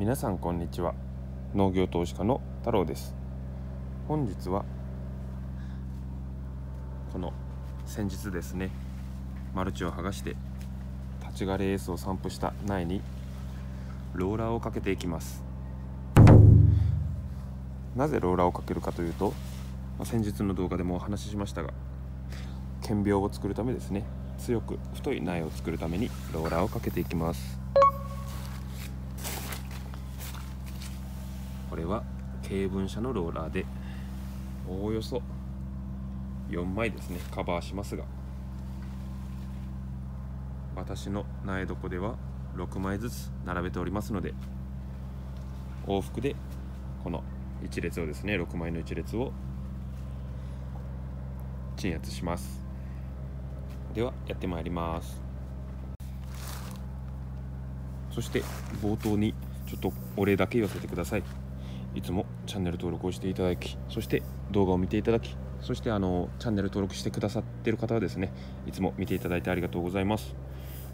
皆さんこんにちは。農業投資家の太郎です。本日はこの先日ですねマルチを剥がして立ち枯れエースを散布した苗にローラーをかけていきます。なぜローラーをかけるかというとま先日の動画でもお話ししましたが顕病を作るためですね。強く太い苗を作るためにローラーをかけていきます。れは軽分車のローラーで。おおよそ4枚ですね。カバーしますが。私の苗床では6枚ずつ並べておりますので往復でこの1列をですね6枚の1列を鎮圧します。ではやってまいります。そして冒頭にちょっとお礼だけ言わせてください。いつもチャンネル登録をしていただきそして動画を見ていただきそしてあのチャンネル登録してくださってる方はですねいつも見ていただいてありがとうございます。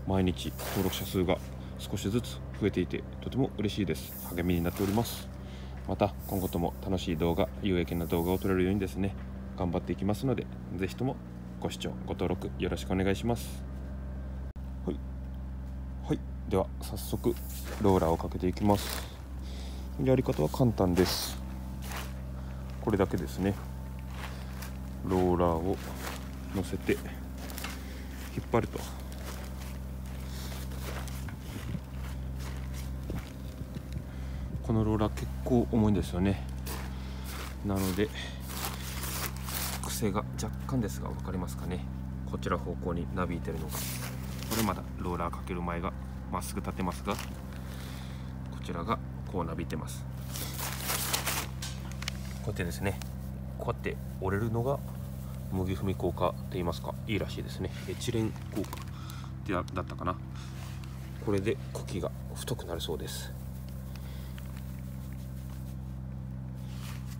毎日登録者数が少しずつ増えていてとても嬉しいです。励みになっております。また今後とも楽しい動画有益な動画を撮れるようにですね頑張っていきますので是非ともご視聴ご登録よろしくお願いします。はい、はい、では早速ローラーをかけていきます。やり方は簡単です。これだけですね。ローラーを乗せて引っ張ると。このローラー結構重いんですよね。なので癖が若干ですが分かりますかね。こちら方向になびいてるのが。これまだローラーかける前がまっすぐ立てますがこちらがこうなびいてます。こうやってですねこうやって折れるのが麦踏み効果と言いますか？いいらしいですね。エチレン効果でだったかな？これで茎が太くなるそうです。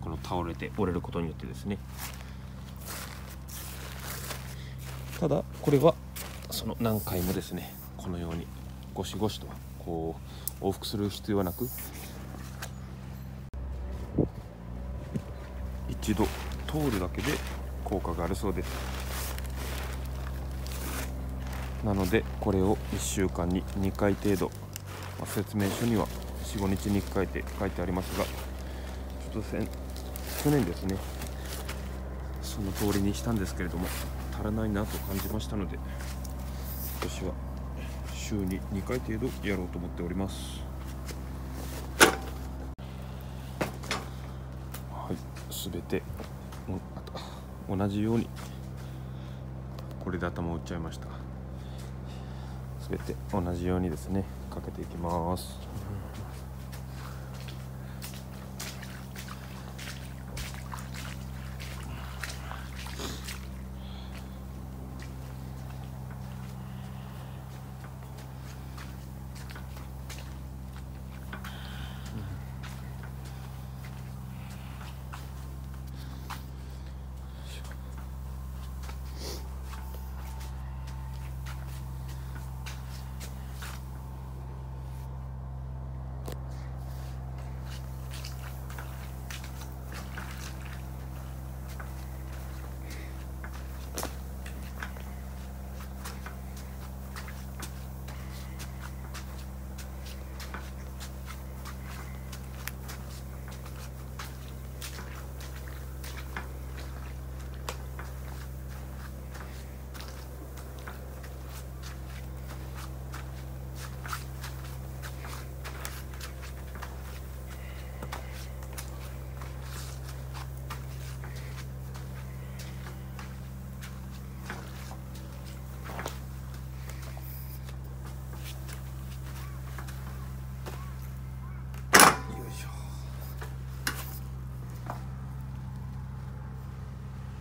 この倒れて折れることによってですね。ただこれはその何回もですねこのようにゴシゴシとこう往復する必要はなく一度通るだけで効果があるそうです。なのでこれを1週間に2回程度、まあ、説明書には45日に1回って書いてありますがちょっと去年ですね。その通りにしたんですけれども足らないなと感じましたので今年は週に2回程度やろうと思っております。すべて同じようにこれで頭を打っちゃいました。すべて同じようにですねかけていきます。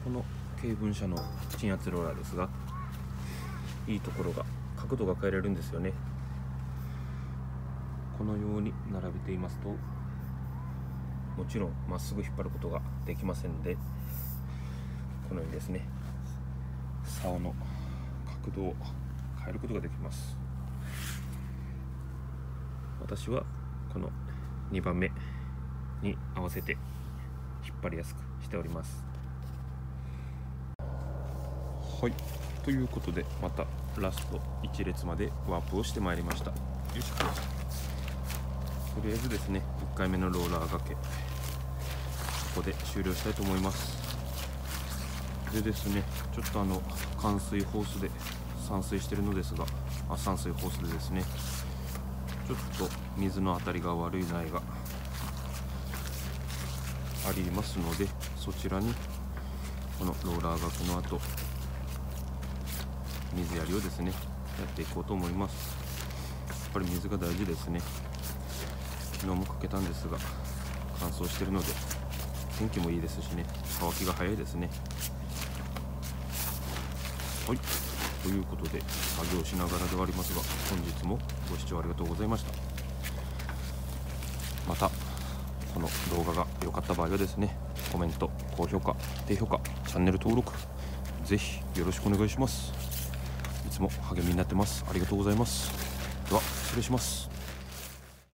この軽分車の鎮圧ローラーですがいいところが角度が変えられるんですよね。このように並べていますともちろんまっすぐ引っ張ることができませんのでこのようにですね竿の角度を変えることができます。私はこの2番目に合わせて引っ張りやすくしております。はい。ということでまたラスト1列までワープをしてまいりました。よし。とりあえずですね1回目のローラー掛け。ここで終了したいと思います。でですねちょっとあの冠水ホースで散水してるのですがあ散水ホースでですねちょっと水の当たりが悪い苗がありますのでそちらにこのローラーがけの後水やりをですねやっていこうと思います。やっぱり水が大事ですね。昨日もかけたんですが乾燥してるので天気もいいですしね。乾きが早いですね。はい。ということで作業しながらではありますが本日もご視聴ありがとうございました。またこの動画が良かった場合はですねコメント高評価低評価チャンネル登録ぜひよろしくお願いします。つも励みになってます。ありがとうございます。では失礼します。